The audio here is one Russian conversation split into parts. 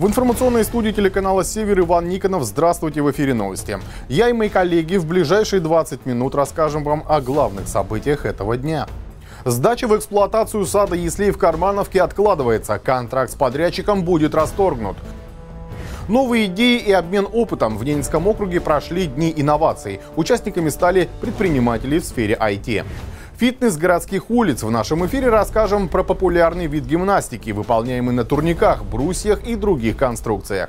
В информационной студии телеканала «Север» Иван Никонов. Здравствуйте, в эфире новости. Я и мои коллеги в ближайшие 20 минут расскажем вам о главных событиях этого дня. Сдача в эксплуатацию сада Яслей в Кармановке откладывается. Контракт с подрядчиком будет расторгнут. Новые идеи и обмен опытом в Ненецком округе прошли дни инноваций. Участниками стали предприниматели в сфере IT. Фитнес городских улиц. В нашем эфире расскажем про популярный вид гимнастики, выполняемый на турниках, брусьях и других конструкциях.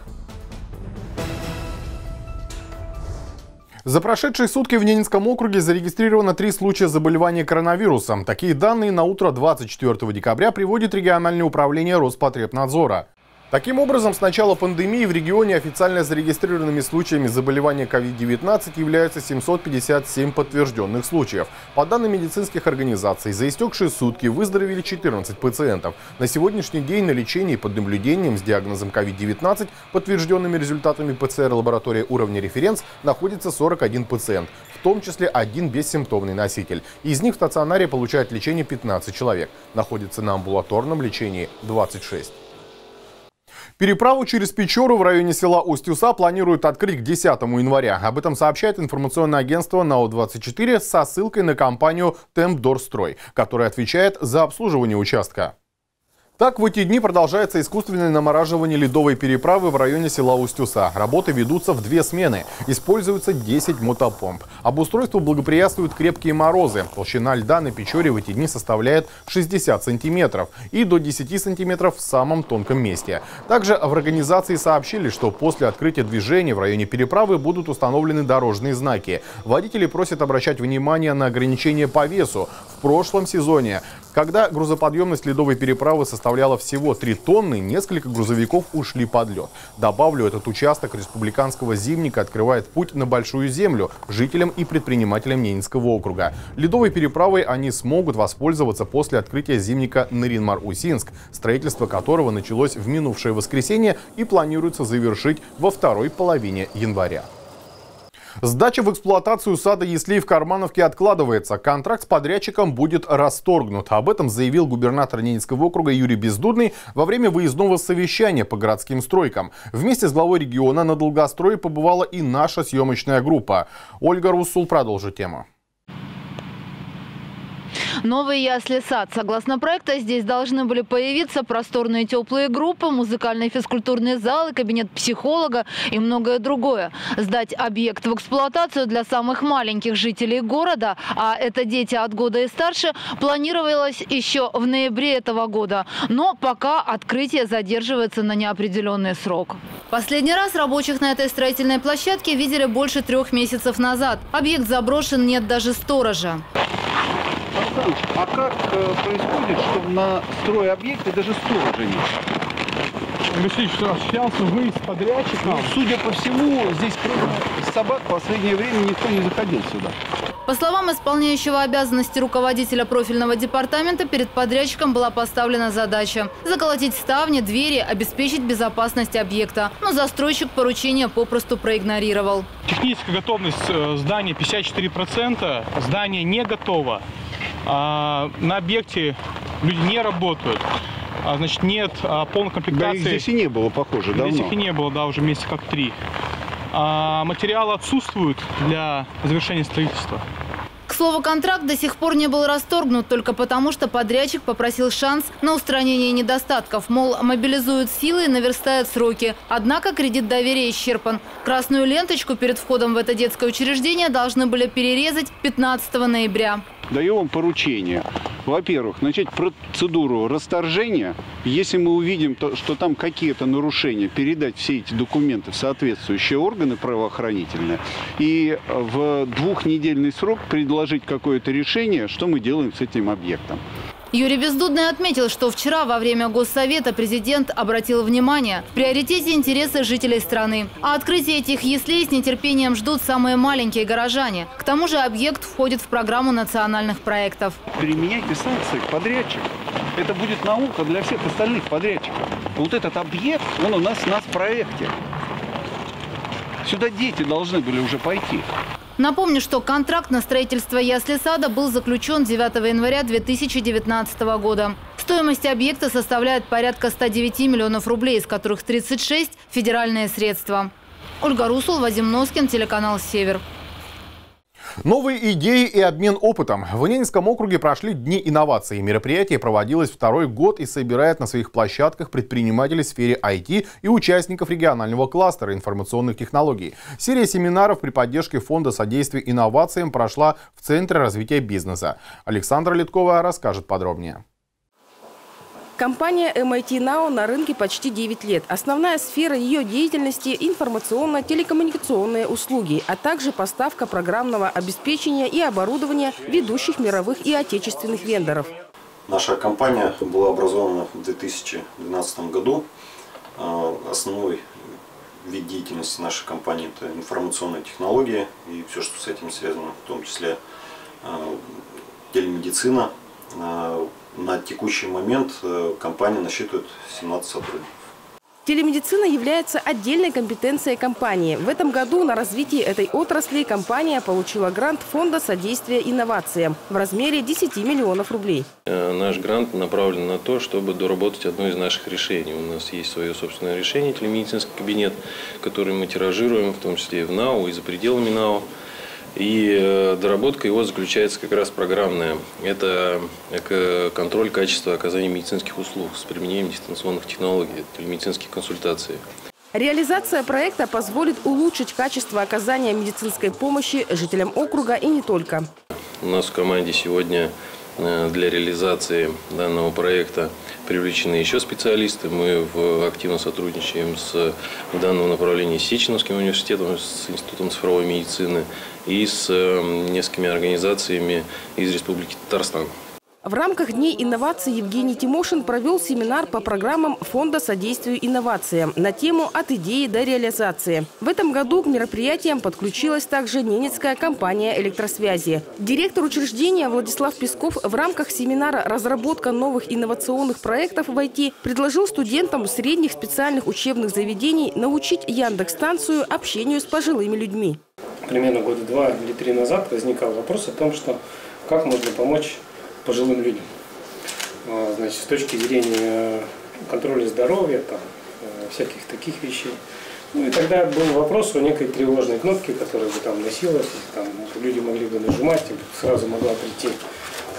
За прошедшие сутки в Ненецком округе зарегистрировано три случая заболевания коронавирусом. Такие данные на утро 24 декабря приводит региональное управление Роспотребнадзора. Таким образом, с начала пандемии в регионе официально зарегистрированными случаями заболевания COVID-19 являются 757 подтвержденных случаев. По данным медицинских организаций, за истекшие сутки выздоровели 14 пациентов. На сегодняшний день на лечении под наблюдением с диагнозом COVID-19, подтвержденными результатами ПЦР-лаборатории уровня референс, находится 41 пациент, в том числе один бессимптомный носитель. Из них в стационаре получает лечение 15 человек. Находится на амбулаторном лечении 26. Переправу через Печору в районе села Устюса планируют открыть к 10 января. Об этом сообщает информационное агентство НАО-24 со ссылкой на компанию «Темпдорстрой», которая отвечает за обслуживание участка. Так, в эти дни продолжается искусственное намораживание ледовой переправы в районе села Устюса. Работы ведутся в две смены. Используется 10 мотопомп. Обустройству благоприятствуют крепкие морозы. Толщина льда на Печоре в эти дни составляет 60 сантиметров и до 10 сантиметров в самом тонком месте. Также в организации сообщили, что после открытия движения в районе переправы будут установлены дорожные знаки. Водители просят обращать внимание на ограничения по весу. В прошлом сезоне когда грузоподъемность ледовой переправы составляла всего 3 тонны, несколько грузовиков ушли под лед. Добавлю, этот участок республиканского зимника открывает путь на Большую Землю жителям и предпринимателям Ненецкого округа. Ледовой переправой они смогут воспользоваться после открытия зимника Наринмар-Усинск, строительство которого началось в минувшее воскресенье и планируется завершить во второй половине января. Сдача в эксплуатацию сада Яслей в Кармановке откладывается. Контракт с подрядчиком будет расторгнут. Об этом заявил губернатор Ненецкого округа Юрий Бездудный во время выездного совещания по городским стройкам. Вместе с главой региона на долгострое побывала и наша съемочная группа. Ольга Руссул продолжит тему. Новый ясли-сад. Согласно проекта, здесь должны были появиться просторные теплые группы, музыкальные физкультурные залы, кабинет психолога и многое другое. Сдать объект в эксплуатацию для самых маленьких жителей города, а это дети от года и старше, планировалось еще в ноябре этого года. Но пока открытие задерживается на неопределенный срок. Последний раз рабочих на этой строительной площадке видели больше трех месяцев назад. Объект заброшен, нет даже сторожа. Александрович, а как э, происходит, что на стройобъекте даже сторожа нет? Что общался вы с подрядчиком? Ну, судя по всему, здесь кроме собак в последнее время никто не заходил сюда. По словам исполняющего обязанности руководителя профильного департамента, перед подрядчиком была поставлена задача – заколотить ставни, двери, обеспечить безопасность объекта. Но застройщик поручение попросту проигнорировал. Техническая готовность э, здания 54%, здание не готово. А, на объекте люди не работают. А, значит, нет а, полной комплектации. Да, их здесь и не было, похоже, давно. Здесь их и не было, да, уже месяца как три. А, материалы отсутствуют для завершения строительства. К слову, контракт до сих пор не был расторгнут только потому, что подрядчик попросил шанс на устранение недостатков. Мол, мобилизуют силы и наверстают сроки. Однако кредит доверия исчерпан. Красную ленточку перед входом в это детское учреждение должны были перерезать 15 ноября даю вам поручение. Во-первых, начать процедуру расторжения. Если мы увидим, то, что там какие-то нарушения, передать все эти документы в соответствующие органы правоохранительные. И в двухнедельный срок предложить какое-то решение, что мы делаем с этим объектом. Юрий Бездудный отметил, что вчера во время Госсовета президент обратил внимание в приоритете интересы жителей страны. А открытие этих яслей с нетерпением ждут самые маленькие горожане. К тому же объект входит в программу национальных проектов. Применяйте санкции к подрядчику. Это будет наука для всех остальных подрядчиков. Вот этот объект, он у нас у нас в проекте. Сюда дети должны были уже пойти. Напомню, что контракт на строительство ясли сада был заключен 9 января 2019 года. Стоимость объекта составляет порядка 109 миллионов рублей, из которых 36 – федеральные средства. Ольга Русул, Вадим Носкин, телеканал «Север». Новые идеи и обмен опытом. В Ненецком округе прошли Дни инноваций. Мероприятие проводилось второй год и собирает на своих площадках предпринимателей в сфере IT и участников регионального кластера информационных технологий. Серия семинаров при поддержке Фонда содействия инновациям прошла в Центре развития бизнеса. Александра Литкова расскажет подробнее. Компания MIT Now на рынке почти 9 лет. Основная сфера ее деятельности – информационно-телекоммуникационные услуги, а также поставка программного обеспечения и оборудования ведущих мировых и отечественных вендоров. Наша компания была образована в 2012 году. А, основной вид деятельности нашей компании – это информационные технологии и все, что с этим связано, в том числе а, телемедицина, а, на текущий момент э, компания насчитывает 17 сотрудников. Телемедицина является отдельной компетенцией компании. В этом году на развитие этой отрасли компания получила грант Фонда содействия инновациям в размере 10 миллионов рублей. Э, наш грант направлен на то, чтобы доработать одно из наших решений. У нас есть свое собственное решение, телемедицинский кабинет, который мы тиражируем, в том числе и в НАУ, и за пределами НАУ. И э, доработка его заключается как раз программная. Это контроль качества оказания медицинских услуг с применением дистанционных технологий, медицинские консультации. Реализация проекта позволит улучшить качество оказания медицинской помощи жителям округа и не только. У нас в команде сегодня Э, для реализации данного проекта привлечены еще специалисты. Мы активно сотрудничаем с, в данном направлении с Сеченовским университетом, с Институтом цифровой медицины и с э, несколькими организациями из Республики Татарстан. В рамках Дней инноваций Евгений Тимошин провел семинар по программам Фонда содействию инновациям на тему «От идеи до реализации». В этом году к мероприятиям подключилась также ненецкая компания электросвязи. Директор учреждения Владислав Песков в рамках семинара «Разработка новых инновационных проектов в IT» предложил студентам средних специальных учебных заведений научить Яндекс-станцию общению с пожилыми людьми. Примерно года два или три назад возникал вопрос о том, что как можно помочь пожилым людям. А, значит, с точки зрения контроля здоровья, там, э, всяких таких вещей. Ну и тогда был вопрос о некой тревожной кнопке, которая бы там носилась, там люди могли бы нажимать, и сразу могла прийти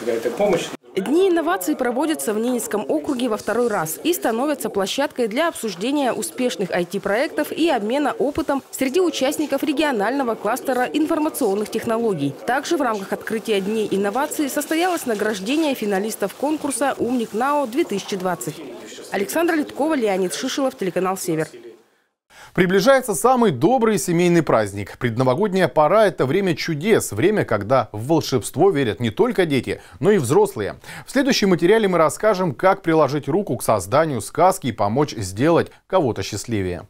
какая-то помощь. Дни инноваций проводятся в Ненецком округе во второй раз и становятся площадкой для обсуждения успешных IT-проектов и обмена опытом среди участников регионального кластера информационных технологий. Также в рамках открытия Дней инноваций состоялось награждение финалистов конкурса «Умник НАО-2020». Александра Литкова, Леонид Шишилов, телеканал «Север». Приближается самый добрый семейный праздник. Предновогодняя пора – это время чудес, время, когда в волшебство верят не только дети, но и взрослые. В следующем материале мы расскажем, как приложить руку к созданию сказки и помочь сделать кого-то счастливее.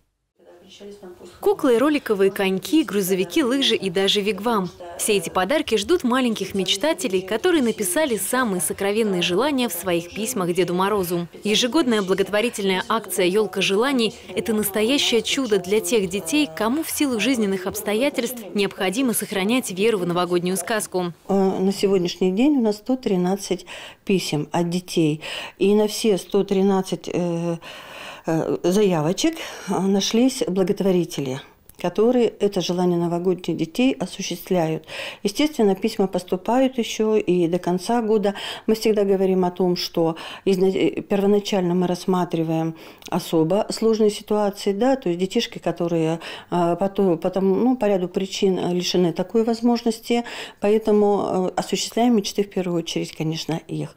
Куклы, роликовые коньки, грузовики, лыжи и даже вигвам. Все эти подарки ждут маленьких мечтателей, которые написали самые сокровенные желания в своих письмах Деду Морозу. Ежегодная благотворительная акция «Елка желаний» – это настоящее чудо для тех детей, кому в силу жизненных обстоятельств необходимо сохранять веру в новогоднюю сказку. Э, на сегодняшний день у нас 113 писем от детей. И на все 113 Э, заявочек э, нашлись благотворители которые это желание новогодних детей осуществляют. Естественно, письма поступают еще и до конца года. Мы всегда говорим о том, что э, первоначально мы рассматриваем особо сложные ситуации, да, то есть детишки, которые потом, потом, ну, по ряду причин лишены такой возможности, поэтому осуществляем мечты в первую очередь, конечно, их.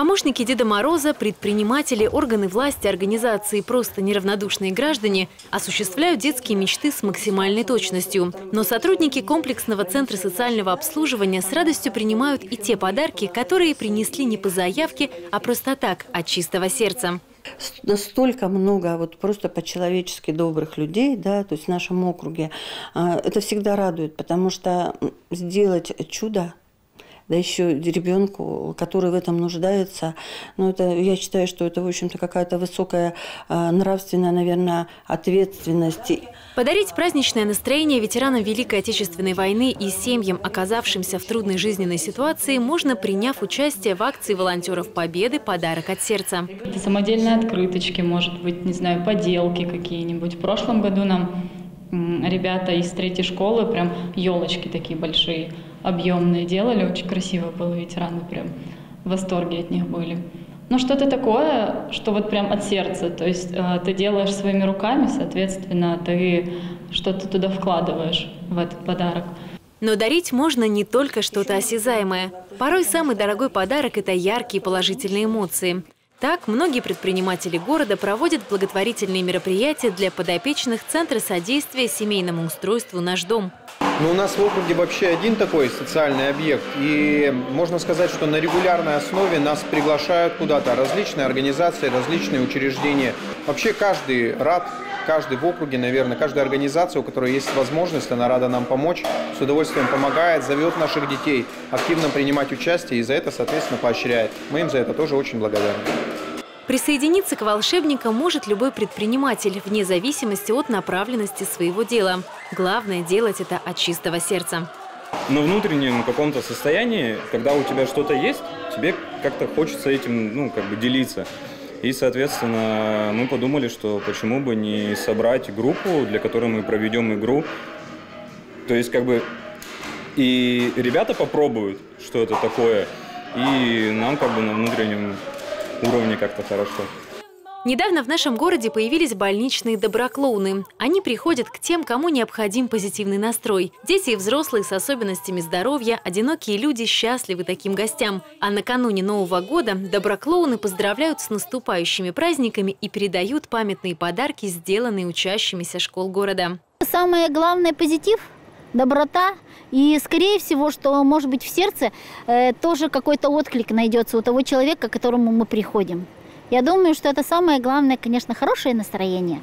Помощники Деда Мороза, предприниматели, органы власти, организации и просто неравнодушные граждане осуществляют детские мечты с максимальной точностью. Но сотрудники комплексного центра социального обслуживания с радостью принимают и те подарки, которые принесли не по заявке, а просто так, от чистого сердца. Настолько много вот просто по-человечески добрых людей, да, то есть в нашем округе, а, это всегда радует, потому что сделать чудо да еще ребенку, который в этом нуждается. Ну, это, я считаю, что это, в общем-то, какая-то высокая э, нравственная, наверное, ответственность. Подарить праздничное настроение ветеранам Великой Отечественной войны и семьям, оказавшимся в трудной жизненной ситуации, можно, приняв участие в акции волонтеров Победы «Подарок от сердца». Это самодельные открыточки, может быть, не знаю, поделки какие-нибудь. В прошлом году нам ребята из третьей школы прям елочки такие большие, объемные делали, очень красиво было, ветераны прям в восторге от них были. Ну, что-то такое, что вот прям от сердца, то есть э, ты делаешь своими руками, соответственно, ты что-то туда вкладываешь в этот подарок. Но дарить можно не только что-то осязаемое. Порой самый дорогой подарок – это яркие положительные эмоции – так, многие предприниматели города проводят благотворительные мероприятия для подопечных Центра содействия семейному устройству «Наш дом». Ну, у нас в округе вообще один такой социальный объект. И можно сказать, что на регулярной основе нас приглашают куда-то различные организации, различные учреждения. Вообще каждый рад каждый в округе, наверное, каждая организация, у которой есть возможность, она рада нам помочь, с удовольствием помогает, зовет наших детей активно принимать участие и за это, соответственно, поощряет. Мы им за это тоже очень благодарны. Присоединиться к волшебникам может любой предприниматель, вне зависимости от направленности своего дела. Главное – делать это от чистого сердца. На внутреннем каком-то состоянии, когда у тебя что-то есть, тебе как-то хочется этим ну, как бы делиться. И, соответственно, мы подумали, что почему бы не собрать группу, для которой мы проведем игру. То есть, как бы, и ребята попробуют, что это такое, и нам как бы на внутреннем уровне как-то хорошо. Недавно в нашем городе появились больничные доброклоуны. Они приходят к тем, кому необходим позитивный настрой. Дети и взрослые с особенностями здоровья, одинокие люди счастливы таким гостям. А накануне Нового года доброклоуны поздравляют с наступающими праздниками и передают памятные подарки, сделанные учащимися школ города. Самое главное – позитив, доброта. И, скорее всего, что, может быть, в сердце э, тоже какой-то отклик найдется у того человека, к которому мы приходим. Я думаю, что это самое главное, конечно, хорошее настроение.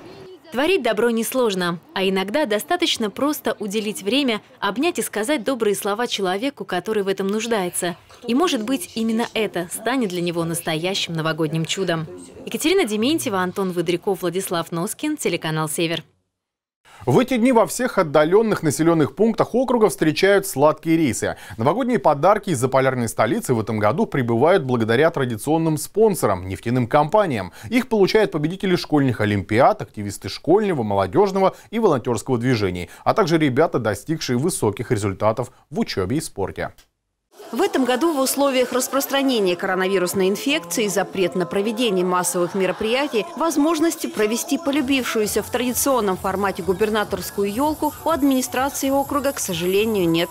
Творить добро несложно, а иногда достаточно просто уделить время, обнять и сказать добрые слова человеку, который в этом нуждается. И, может быть, именно это станет для него настоящим новогодним чудом. Екатерина Дементьева, Антон Выдряков, Владислав Носкин, телеканал «Север». В эти дни во всех отдаленных населенных пунктах округа встречают сладкие рейсы. Новогодние подарки из-за полярной столицы в этом году прибывают благодаря традиционным спонсорам – нефтяным компаниям. Их получают победители школьных олимпиад, активисты школьного, молодежного и волонтерского движений, а также ребята, достигшие высоких результатов в учебе и спорте. В этом году в условиях распространения коронавирусной инфекции, запрет на проведение массовых мероприятий, возможности провести полюбившуюся в традиционном формате губернаторскую елку у администрации округа, к сожалению, нет.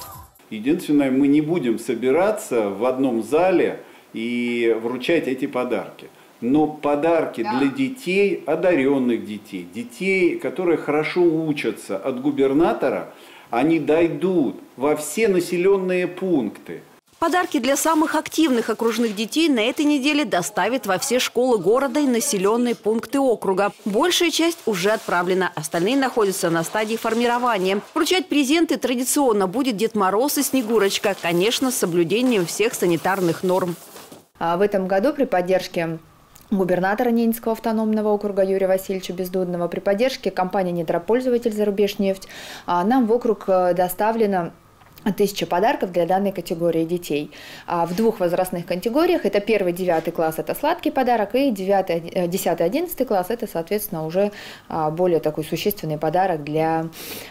Единственное, мы не будем собираться в одном зале и вручать эти подарки. Но подарки да. для детей, одаренных детей, детей, которые хорошо учатся от губернатора, они дойдут во все населенные пункты. Подарки для самых активных окружных детей на этой неделе доставят во все школы города и населенные пункты округа. Большая часть уже отправлена, остальные находятся на стадии формирования. Вручать презенты традиционно будет Дед Мороз и Снегурочка, конечно, с соблюдением всех санитарных норм. А в этом году при поддержке губернатора Ненецкого автономного округа Юрия Васильевича Бездудного, при поддержке компании «Недропользователь Зарубежнефть» а, нам в округ э, доставлено тысяча подарков для данной категории детей. А в двух возрастных категориях, это первый, девятый класс, это сладкий подарок, и девятый, э, десятый, одиннадцатый класс, это, соответственно, уже а, более такой существенный подарок для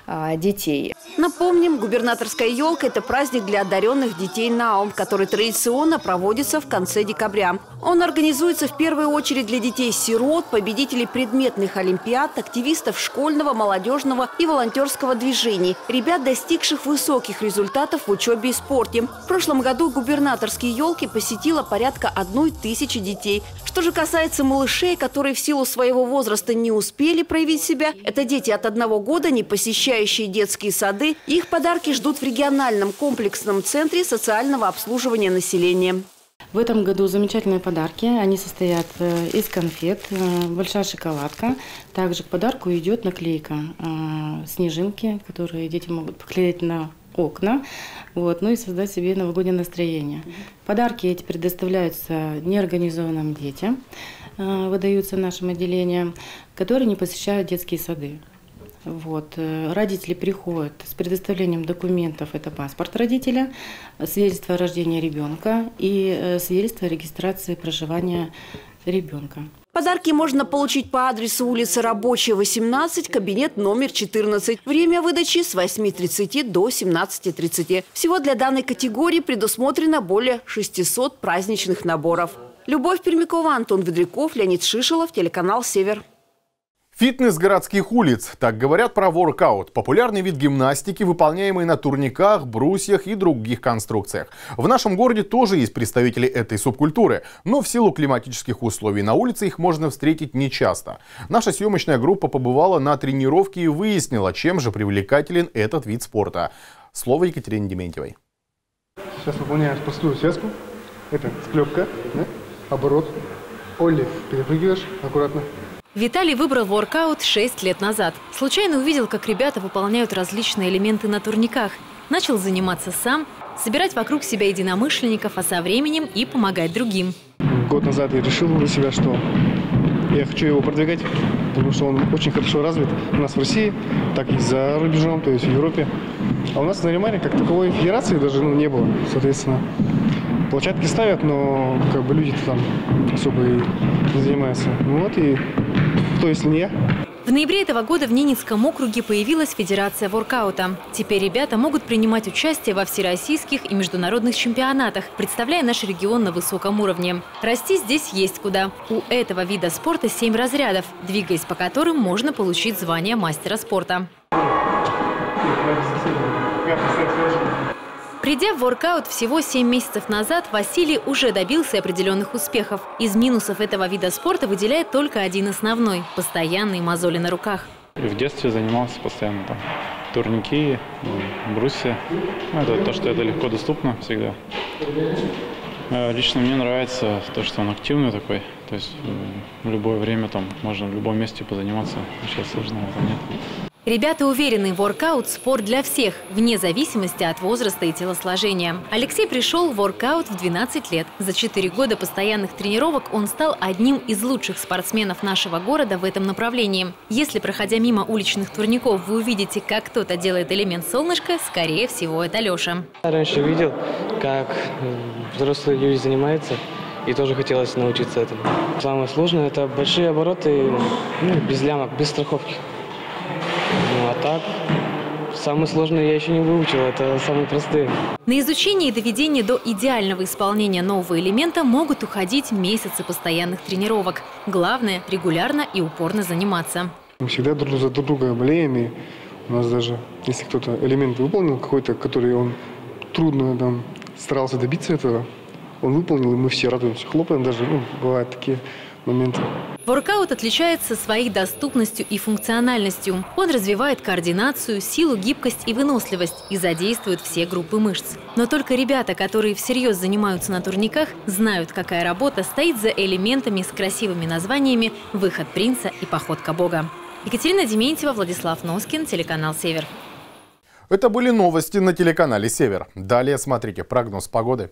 а, детей. Напомним, губернаторская елка – это праздник для одаренных детей НАУМ, который традиционно проводится в конце декабря. Он организуется в первую очередь для детей-сирот, победителей предметных олимпиад, активистов школьного, молодежного и волонтерского движений, ребят, достигших высоких результатов результатов в учебе и спорте. В прошлом году губернаторские елки посетило порядка одной тысячи детей. Что же касается малышей, которые в силу своего возраста не успели проявить себя, это дети от одного года, не посещающие детские сады. Их подарки ждут в региональном комплексном центре социального обслуживания населения. В этом году замечательные подарки. Они состоят э, из конфет, э, большая шоколадка. Также к подарку идет наклейка э, снежинки, которые дети могут поклеить на окна, вот, ну и создать себе новогоднее настроение. Подарки эти предоставляются неорганизованным детям, э, выдаются нашим отделениям, которые не посещают детские сады. Вот. Э, родители приходят с предоставлением документов, это паспорт родителя, свидетельство о рождении ребенка и э, свидетельство о регистрации проживания ребенка. Подарки можно получить по адресу улица Рабочая, 18, кабинет номер 14. Время выдачи с 8.30 до 17.30. Всего для данной категории предусмотрено более 600 праздничных наборов. Любовь Пермякова, Антон Ведряков, Леонид Шишелов, телеканал «Север». Фитнес городских улиц. Так говорят про воркаут. Популярный вид гимнастики, выполняемый на турниках, брусьях и других конструкциях. В нашем городе тоже есть представители этой субкультуры, но в силу климатических условий на улице их можно встретить нечасто. Наша съемочная группа побывала на тренировке и выяснила, чем же привлекателен этот вид спорта. Слово Екатерине Дементьевой. Сейчас выполняешь простую связку. Это склепка, да? оборот. Олли, перепрыгиваешь аккуратно. Виталий выбрал воркаут 6 лет назад. Случайно увидел, как ребята выполняют различные элементы на турниках. Начал заниматься сам, собирать вокруг себя единомышленников, а со временем и помогать другим. Год назад я решил для себя, что я хочу его продвигать, потому что он очень хорошо развит у нас в России, так и за рубежом, то есть в Европе. А у нас на Римане как таковой федерации даже ну, не было, соответственно. Площадки ставят, но как бы люди там особо и не занимаются. Ну вот и кто, если не? В ноябре этого года в Ненецком округе появилась Федерация воркаута. Теперь ребята могут принимать участие во всероссийских и международных чемпионатах, представляя наш регион на высоком уровне. Расти здесь есть куда. У этого вида спорта семь разрядов, двигаясь по которым можно получить звание мастера спорта. Придя в воркаут всего 7 месяцев назад, Василий уже добился определенных успехов. Из минусов этого вида спорта выделяет только один основной – постоянные мозоли на руках. В детстве занимался постоянно там турники, брусья. Ну, это то, что это легко доступно всегда. Э, лично мне нравится то, что он активный такой. То есть в любое время там можно в любом месте позаниматься. Сейчас сложного там нет. Ребята уверены, воркаут – спорт для всех, вне зависимости от возраста и телосложения. Алексей пришел в воркаут в 12 лет. За 4 года постоянных тренировок он стал одним из лучших спортсменов нашего города в этом направлении. Если, проходя мимо уличных турников, вы увидите, как кто-то делает элемент солнышка, скорее всего, это Леша. Раньше видел, как взрослые люди занимаются, и тоже хотелось научиться этому. Самое сложное – это большие обороты ну, без лямок, без страховки. Так, самые сложные я еще не выучил, это самые простые. На изучение и доведение до идеального исполнения нового элемента могут уходить месяцы постоянных тренировок. Главное – регулярно и упорно заниматься. Мы всегда друг за друга болеем, и у нас даже, если кто-то элемент выполнил какой-то, который он трудно там старался добиться этого, он выполнил, и мы все радуемся, хлопаем даже, ну, бывают такие моменты. Воркаут отличается своей доступностью и функциональностью. Он развивает координацию, силу, гибкость и выносливость и задействует все группы мышц. Но только ребята, которые всерьез занимаются на турниках, знают, какая работа стоит за элементами с красивыми названиями «Выход принца» и «Походка бога». Екатерина Дементьева, Владислав Носкин, телеканал «Север». Это были новости на телеканале «Север». Далее смотрите прогноз погоды.